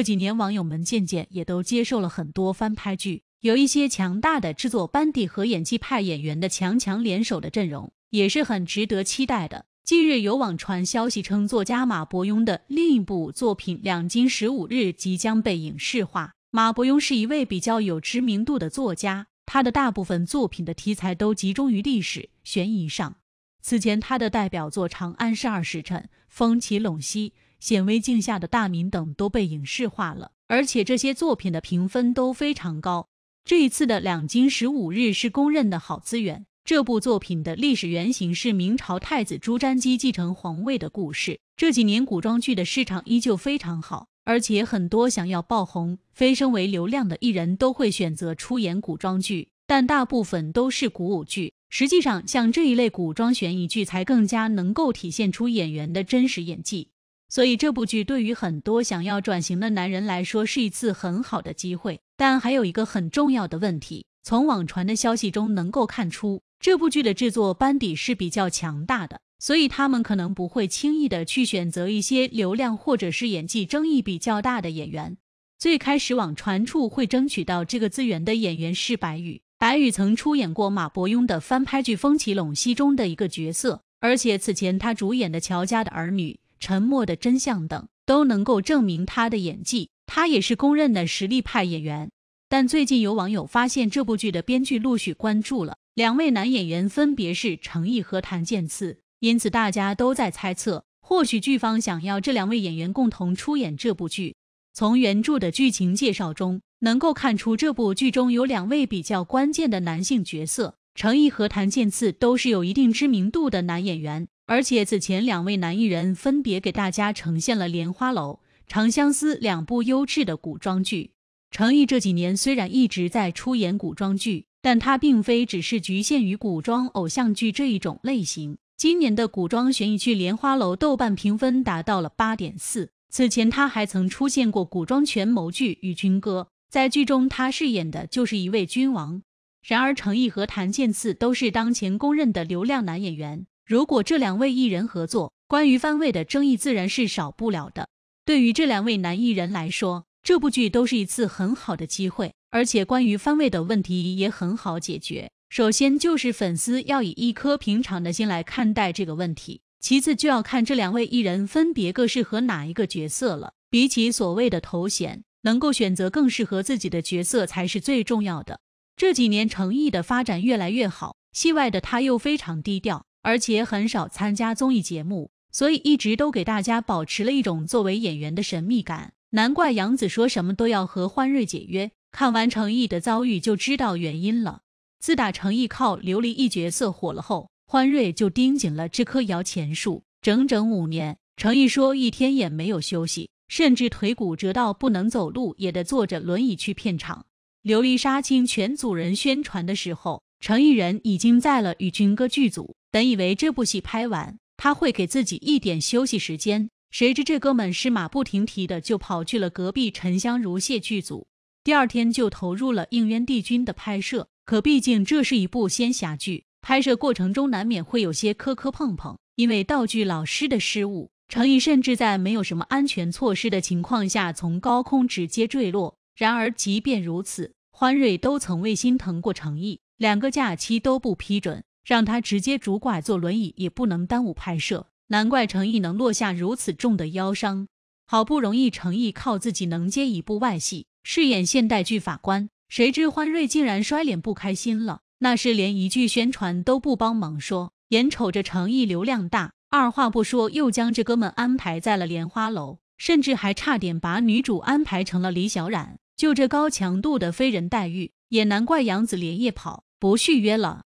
这几年网友们渐渐也都接受了很多翻拍剧，有一些强大的制作班底和演技派演员的强强联手的阵容，也是很值得期待的。近日有网传消息称，作家马伯庸的另一部作品《两京十五日》即将被影视化。马伯庸是一位比较有知名度的作家，他的大部分作品的题材都集中于历史悬疑上。此前他的代表作《长安十二时辰》《风起陇西》《显微镜下的大明》等都被影视化了，而且这些作品的评分都非常高。这一次的《两京十五日》是公认的好资源。这部作品的历史原型是明朝太子朱瞻基继承皇位的故事。这几年古装剧的市场依旧非常好，而且很多想要爆红、飞升为流量的艺人都会选择出演古装剧，但大部分都是古武剧。实际上，像这一类古装悬疑剧才更加能够体现出演员的真实演技。所以，这部剧对于很多想要转型的男人来说是一次很好的机会。但还有一个很重要的问题，从网传的消息中能够看出。这部剧的制作班底是比较强大的，所以他们可能不会轻易的去选择一些流量或者是演技争议比较大的演员。最开始网传处会争取到这个资源的演员是白宇，白宇曾出演过马伯庸的翻拍剧《风起陇西》中的一个角色，而且此前他主演的《乔家的儿女》《沉默的真相》等都能够证明他的演技，他也是公认的实力派演员。但最近有网友发现这部剧的编剧陆续关注了。两位男演员分别是程毅和谭健次，因此大家都在猜测，或许剧方想要这两位演员共同出演这部剧。从原著的剧情介绍中能够看出，这部剧中有两位比较关键的男性角色，程毅和谭健次都是有一定知名度的男演员，而且此前两位男艺人分别给大家呈现了《莲花楼》《长相思》两部优质的古装剧。程毅这几年虽然一直在出演古装剧。但他并非只是局限于古装偶像剧这一种类型。今年的古装悬疑剧《莲花楼》豆瓣评分达到了八点四。此前他还曾出现过古装权谋剧《与君歌》，在剧中他饰演的就是一位君王。然而，程毅和谭健次都是当前公认的流量男演员。如果这两位艺人合作，关于番位的争议自然是少不了的。对于这两位男艺人来说，这部剧都是一次很好的机会。而且关于番位的问题也很好解决。首先就是粉丝要以一颗平常的心来看待这个问题，其次就要看这两位艺人分别更适合哪一个角色了。比起所谓的头衔，能够选择更适合自己的角色才是最重要的。这几年程毅的发展越来越好，戏外的他又非常低调，而且很少参加综艺节目，所以一直都给大家保持了一种作为演员的神秘感。难怪杨紫说什么都要和欢瑞解约。看完成毅的遭遇就知道原因了。自打程毅靠琉璃一角色火了后，欢瑞就盯紧了这棵摇钱树，整整五年。程毅说一天也没有休息，甚至腿骨折到不能走路，也得坐着轮椅去片场。琉璃杀青全组人宣传的时候，程毅人已经在了与军歌剧组。本以为这部戏拍完，他会给自己一点休息时间，谁知这哥们是马不停蹄的就跑去了隔壁沉香如屑剧组。第二天就投入了应渊帝君的拍摄，可毕竟这是一部仙侠剧，拍摄过程中难免会有些磕磕碰碰。因为道具老师的失误，程毅甚至在没有什么安全措施的情况下从高空直接坠落。然而即便如此，欢瑞都曾未心疼过程毅，两个假期都不批准，让他直接拄拐坐轮椅也不能耽误拍摄。难怪程毅能落下如此重的腰伤。好不容易程毅靠自己能接一部外戏。饰演现代剧法官，谁知欢瑞竟然摔脸不开心了，那是连一句宣传都不帮忙说，眼瞅着程毅流量大，二话不说又将这哥们安排在了莲花楼，甚至还差点把女主安排成了李小冉。就这高强度的非人待遇，也难怪杨紫连夜跑不续约了。